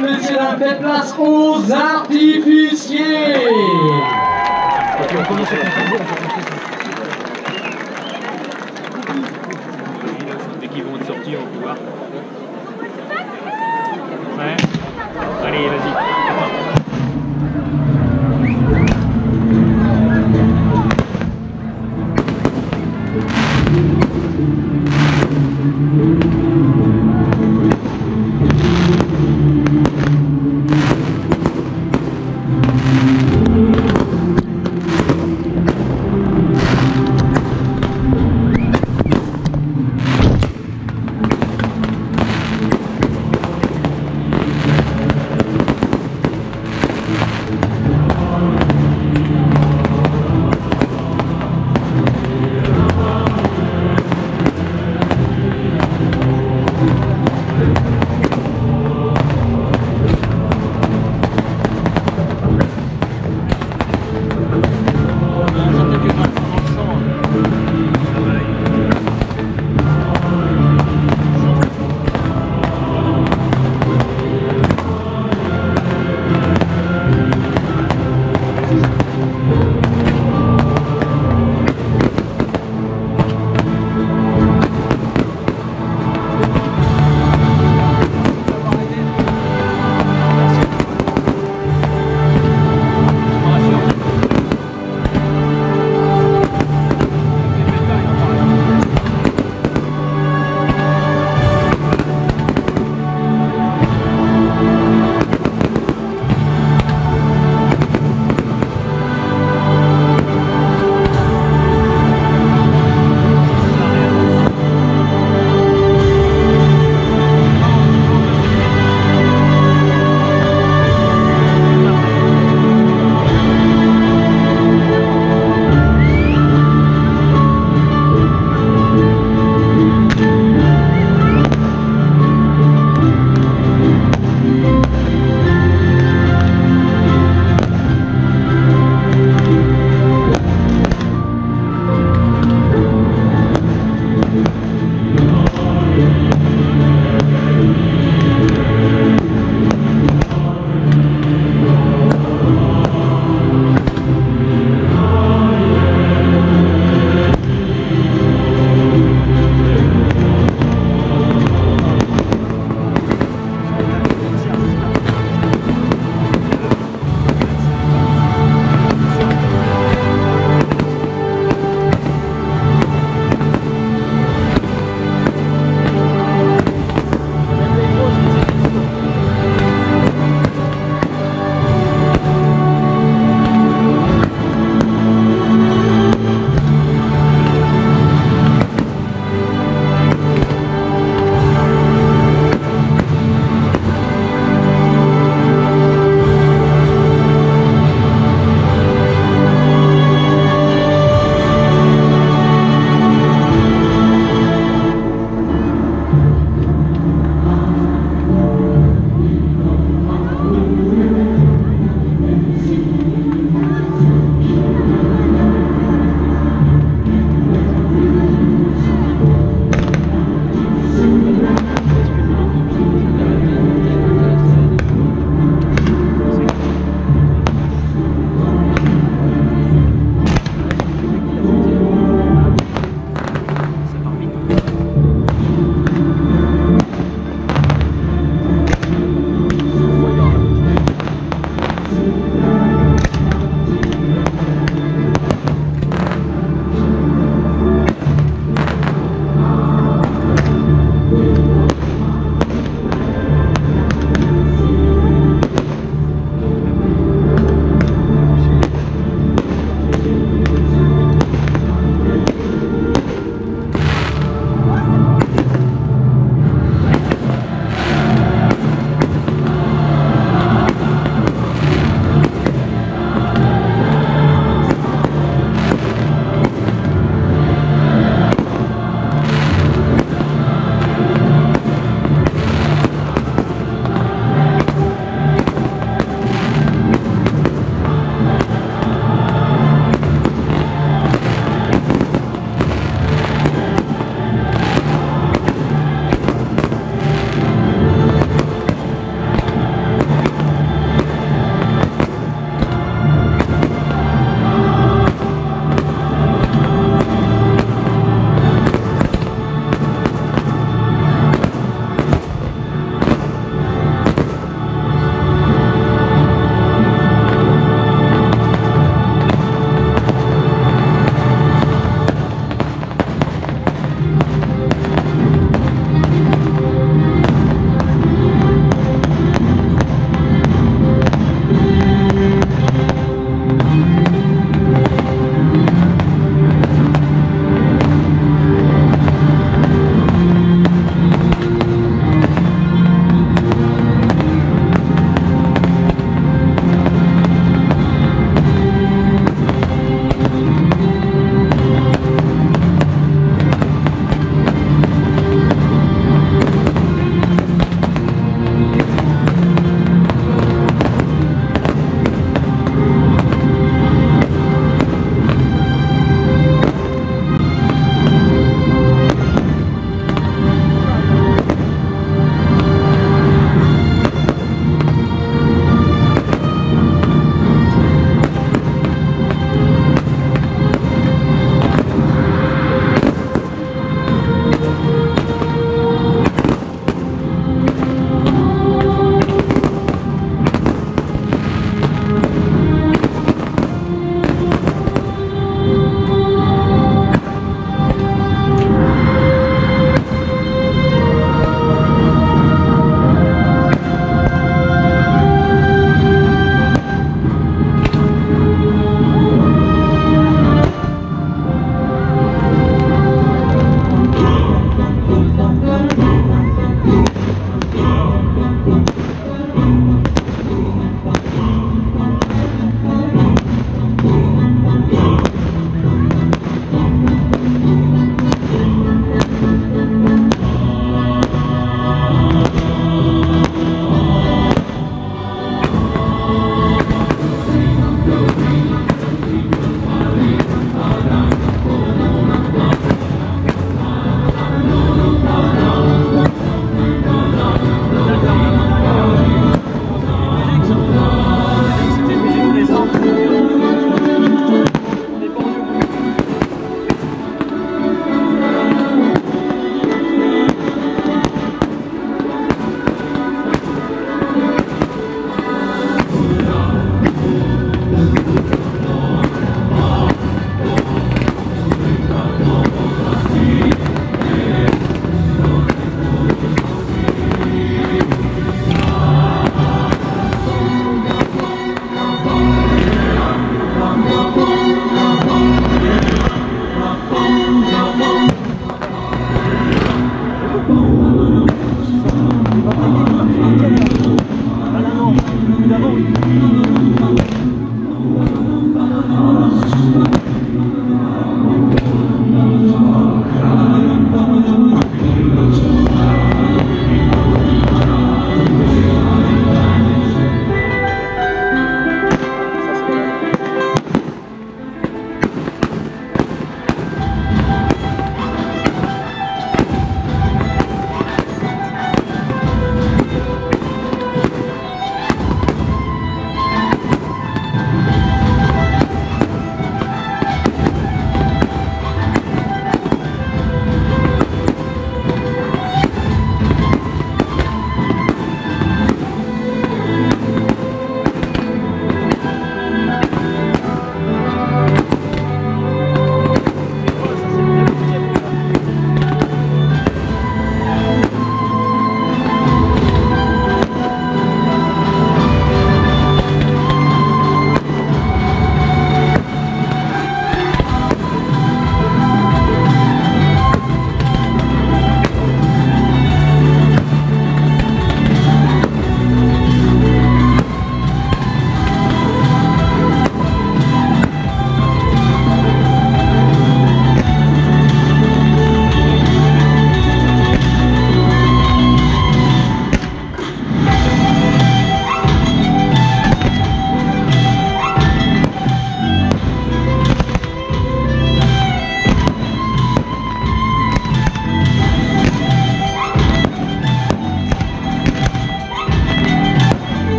Monsieur la faites place aux artificiers Dès qu'ils vont être sortis, on va pouvoir. Ouais. Allez, vas-y.